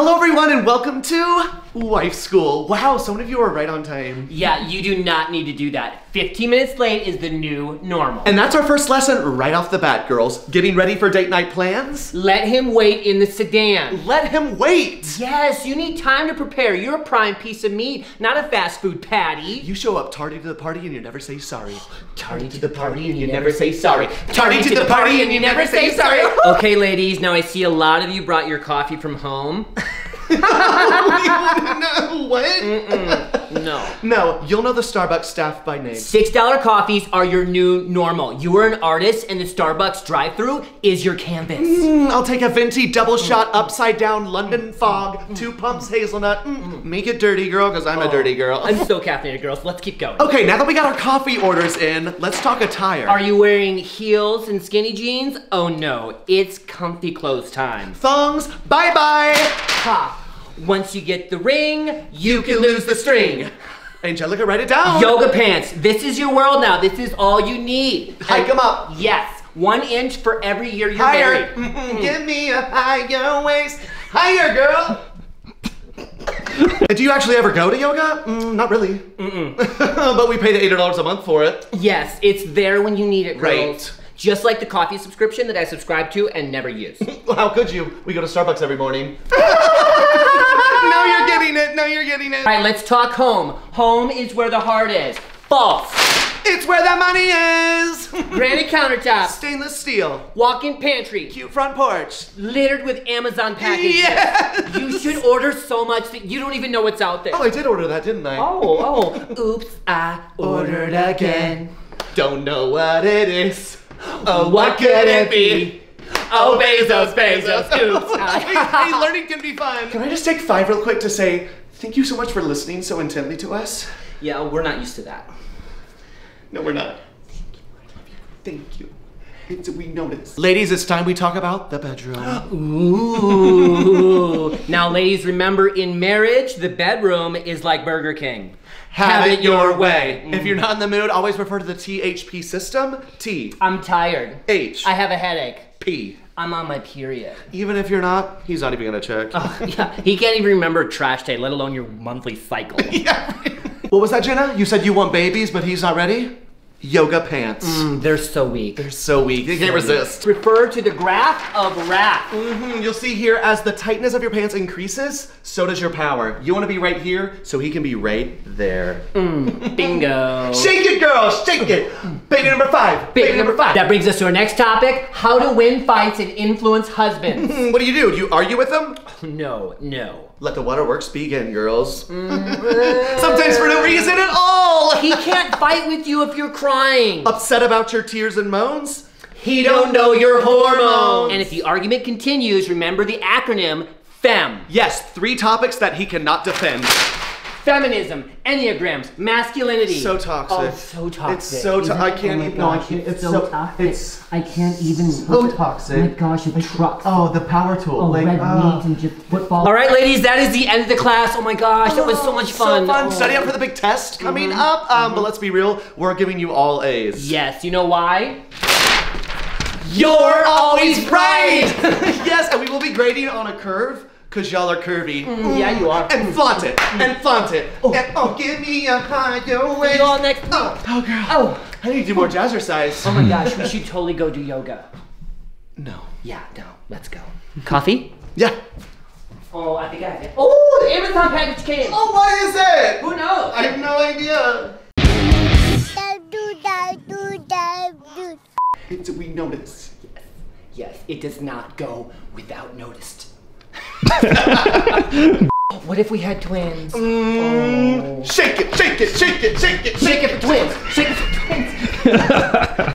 Hello, everyone, and welcome to Wife School. Wow, so many of you are right on time. Yeah, you do not need to do that. 15 minutes late is the new normal. And that's our first lesson right off the bat, girls. Getting ready for date night plans? Let him wait in the sedan. Let him wait. Yes, you need time to prepare. You're a prime piece of meat, not a fast food patty. You show up tardy to the party and you never say sorry. Tardy to the party and you never say sorry. Tardy to the party and you never say sorry. Okay, ladies, now I see a lot of you brought your coffee from home. no, what? No. No, you'll know the Starbucks staff by name. $6 coffees are your new normal. You are an artist and the Starbucks drive through is your canvas. Mm, I'll take a venti double shot upside down London fog, two pumps hazelnut. Mm, make it dirty, girl, because I'm a dirty girl. I'm so caffeinated, girls. Let's keep going. Okay, now that we got our coffee orders in, let's talk attire. Are you wearing heels and skinny jeans? Oh no, it's comfy clothes time. Thongs, bye bye. Ha! Once you get the ring, you can lose the string. Angelica, write it down. Yoga pants. This is your world now. This is all you need. Hike them up. Yes. One inch for every year you're Higher. married. Mm, Give me a higher waist. Higher, girl. Do you actually ever go to yoga? Mm, not really. but we pay the $80 a month for it. Yes, it's there when you need it, girls. Right. Just like the coffee subscription that I subscribe to and never use. Well, how could you? We go to Starbucks every morning. now you're getting it. Now you're getting it. All right, let's talk home. Home is where the heart is. False. It's where the money is. Granite countertop. Stainless steel. Walk-in pantry. Cute front porch. Littered with Amazon packages. Yes. You should order so much that you don't even know what's out there. Oh, I did order that, didn't I? Oh, oh. Oops, I ordered again. Don't know what it is. Oh, What could it be? Oh, Bezos, Bezos, oops. hey, hey, learning can be fun. Can I just take five real quick to say thank you so much for listening so intently to us? Yeah, we're not used to that. No, we're not. Thank you. Thank you. It's, we noticed. Ladies, it's time we talk about the bedroom. Ooh. now, ladies, remember in marriage, the bedroom is like Burger King. Have it your way. If you're not in the mood, always refer to the THP system. T I'm tired. H I have a headache. P. I'm on my period. Even if you're not, he's not even gonna check. yeah, he can't even remember trash day, let alone your monthly cycle. What was that, Jenna? You said you want babies, but he's not ready? Yoga pants. Mm, they're so weak. They're so weak. They can't resist. Refer to the graph of wrath. Mhm, You'll see here as the tightness of your pants increases, so does your power. You want to be right here, so he can be right there. Bingo. Shake it, girl, shake it. Baby number five. Big number five. That brings us to our next topic: how to win fights and influence husbands. Hmm, What do you do? Do you argue with them? no, no. Let the waterworks begin, girls. Mm-hmm. Sometimes for no reason at all. He can't fight with you if you're crying. Upset about your tears and moans? He don't know your hormones. And if the argument continues, remember the acronym FEM. Yes, three topics that he cannot defend. Feminism, enneagrams, masculinity. So toxic. Oh, so toxic. It's so toxic. I can't oh my even. gosh, no, I it's, can't- it's so, so toxic. It's I can't even. so toxic. Oh my gosh, it trucks. Oh, the power tool. Oh, like, red oh. meat and just football. All right, ladies, that is the end of the class. Oh my gosh, that was so oh, much fun. So fun. Oh. Study up for the big test coming mm-hmm. up. Um, But mm-hmm. let's be real, we're giving you all A's. Yes, you know why? You're always right! yes, and we will be grading on a curve, because y'all are curvy. Mm, yeah, you are. And mm. flaunt it, mm. and flaunt it. Oh. And, oh, give me a higher way. See you all next week. Oh, oh, girl. Oh. I need to do more jazzercise. Oh my gosh, we should totally go do yoga. No. Yeah, no, let's go. Coffee? Yeah. Oh, I think I have it. Oh, the Amazon package came. Oh, what is it? Who knows? I have no idea. It's, we notice. Yes, Yes. it does not go without noticed. What if we had twins? Mm, shake it, shake it, shake it, shake it, Shake it for twins. Shake it for twins.